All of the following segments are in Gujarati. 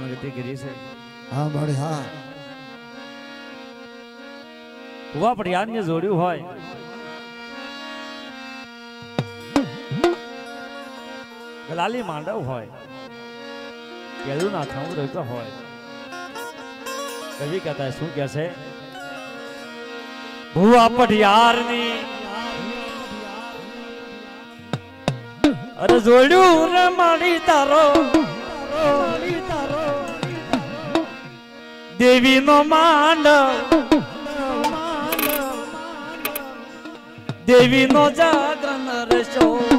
માનગતિ કરી છે. હા બળે હા. કુવા પડિયાને જોડ્યું હોય. ગલાલી માંડવ હોય. કેળું ના થવું રહેતો હોય. કવિ કહેતા શું કે છે? ભુવા પઢિયારની. અરે જોડ્યું રે મારી તારો. દેવી નો માંડવ દેવી નો જાગરણ રશો.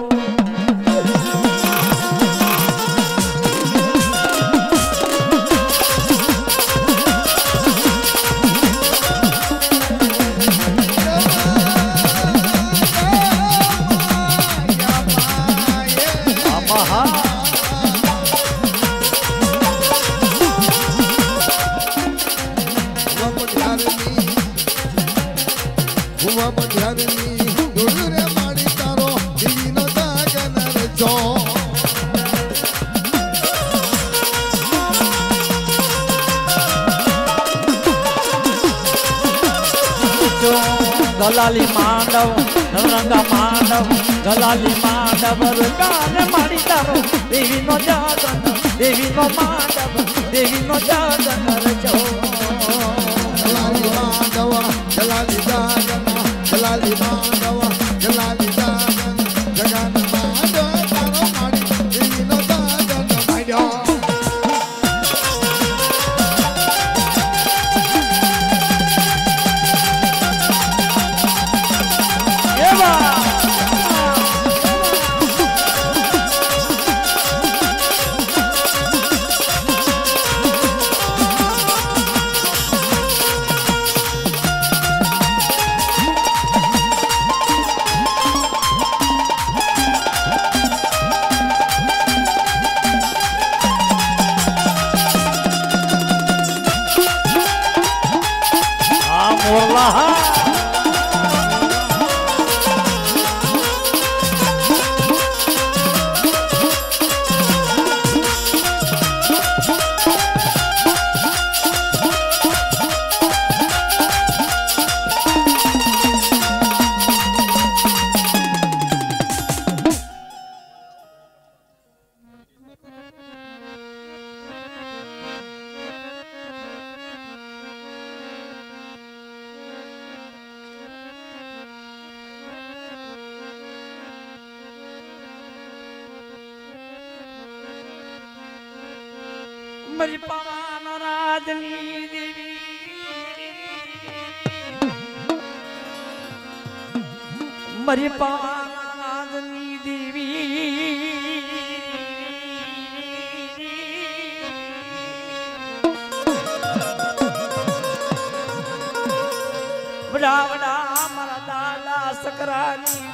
ગલાલી માંડવ, નવરંગા માંડવ દલાલી માંડવ રૂકાને મારી તારો દેવી નો જાગન દેવી નો માંડવ દેવી નો જાગન રજો દલાલી માંડવ દલાલી જાગના દલાલી માંડવા. આ મારી પવન રાજની દેવી મારી પવન રાજની દેવી વડા વડા મારા દાદા સકરાની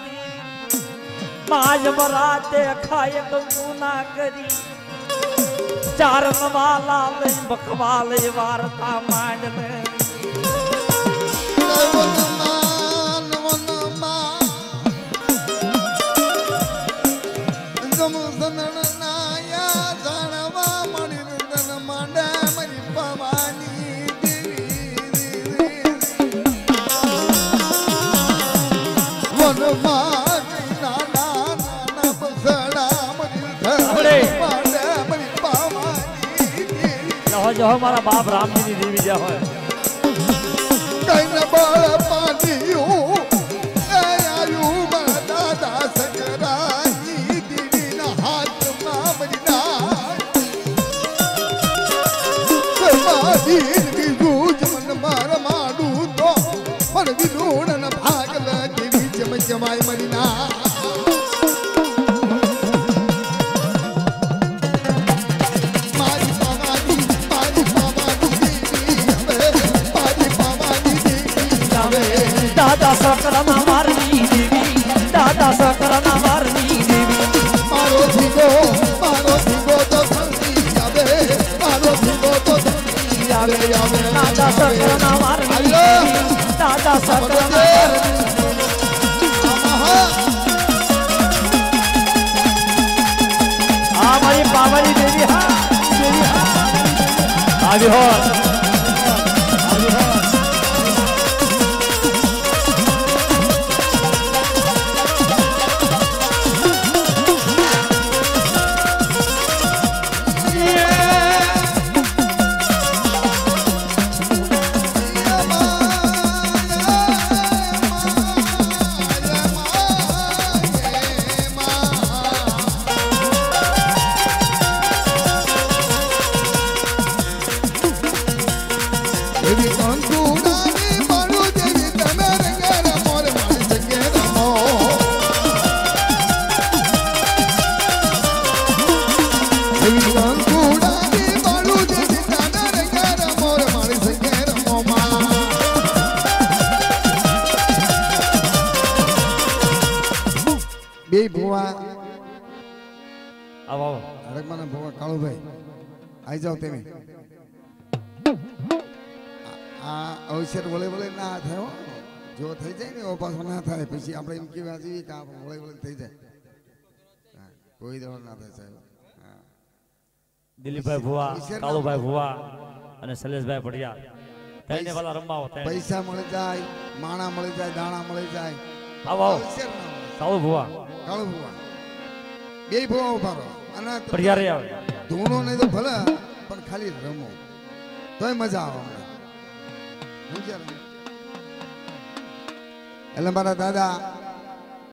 માજ બરાતે ખાય કંકુ ના કરી ચાર વાલા લઈ બખવા લઈ વાર્તા માંડને વનમાં વનમાં જહો જહો મારા બાપ રામજીની જીવી ગયા હોય. આયુ મારા માડું તો, પણ વિદુણ ભાગલ દેવી ચમ ચમાય મરીના દાદા સકરના મારની દેવી દાદા સકરના મારની દેવી. મારો ધીગો મારો ધીગો તો સંતી આવે મારો ધીગો તો સંતી આવે આવે દાદા સકરના મારની દેવી દાદા સકરના મારની આ મારી પાવરી દેવી હા દેવી હા. આવી હોત. બે ભુવા. આવો આવો. ભુવા કાળુભાઈ. આવી જાઓ તમે. આ અવસર વળે વળે ના થયો જો થઈ જાય ને પાછો ના થાય. પછી આપણે એમ કેવા જઈએ કે આપણે વળે વળે થઈ જાય. કોઈ દવા ના થાય સાહેબ. દિલીપભાઈ ભુવા કાળુભાઈ ભુવા અને શૈલેષભાઈ પઢિયા રમાવો પૈસા મળી જાય માણા મળી જાય દાણા મળી જાય. આવો. આવો. કાળુ ભુવા કાળુ ભુવા બે ભુવા ઊભા રહો. અને પડિયા આવે. ધૂણો નહીં તો ભલે પણ ખાલી રમો. તોય મજા આવે અમને. એટલે મારા દાદા